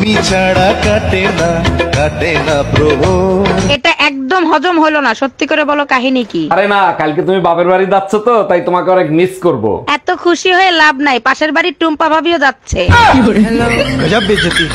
তুমি ছাড়া কাটে না কাটে না প্রভু। এটা একদম হজম হলো না সত্যি করে বলো কাহিনী কি? আরে না কালকে তুমি বাপের বাড়ি যাচ্ছ তো তাই তোমাকে অনেক মিস করব। এত খুশি হয়ে লাভ নাই পাশের বাড়ির টুম্পা ভাবিও যাচ্ছে। গজব বেজতি।